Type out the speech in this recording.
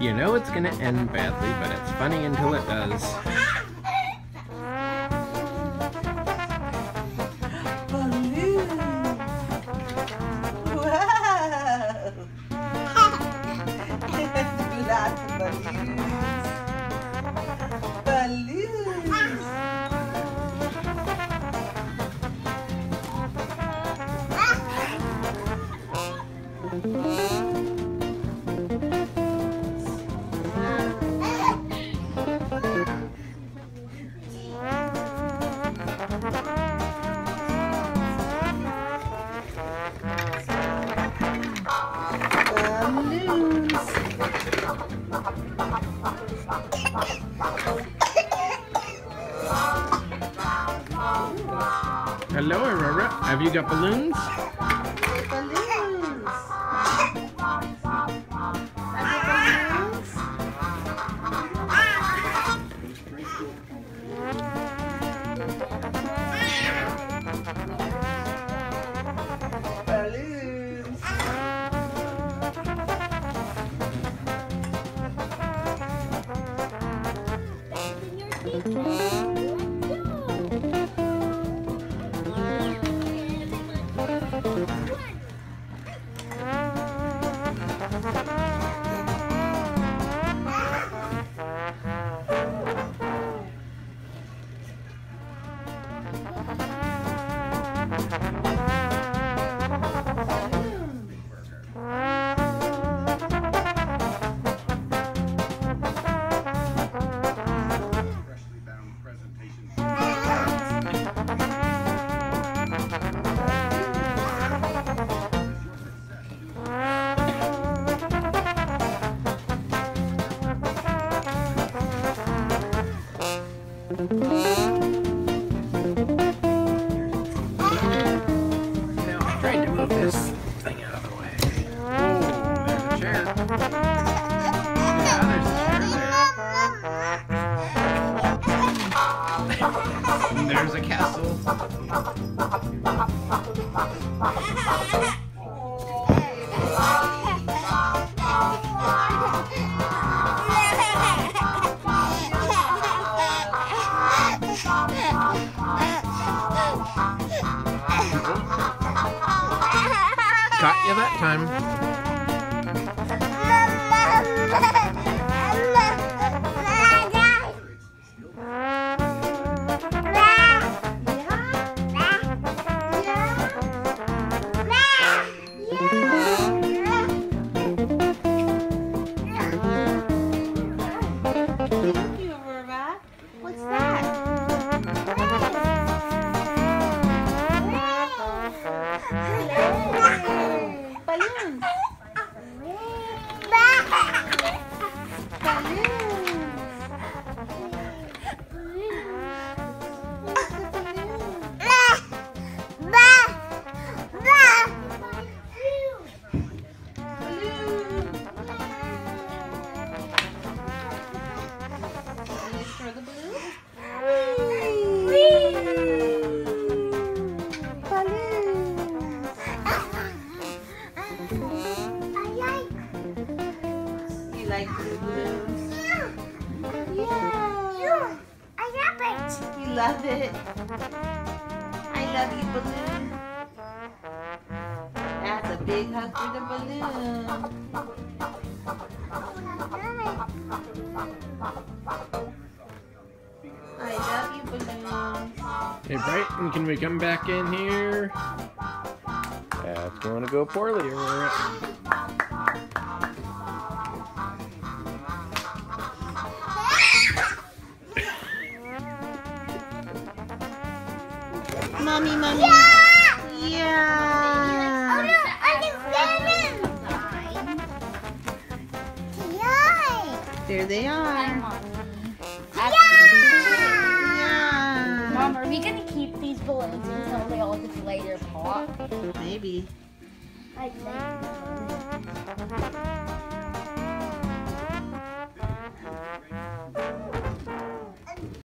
You know it's gonna end badly, but it's funny until it does. Balloons. Wow. Lots of balloons. Balloons. Balloons. Hello, Aurora. Have you got balloons? Balloons. There balloons? Balloons. Now, I tried to move this thing out of the way. Oh, there's a chair. Yeah, there's a chair there. There's a castle. You that time. Thank you. What's that? Balloons. For love it. I love you, balloon. That's a big hug for the balloon. I love you, balloons. Hey, Brighton, can we come back in here? That's going to go poorly, Mommy, mommy. Yeah. Oh, there they are. Yeah. Mom, are we gonna keep these balloons until they all deflate or pop? Maybe. I think.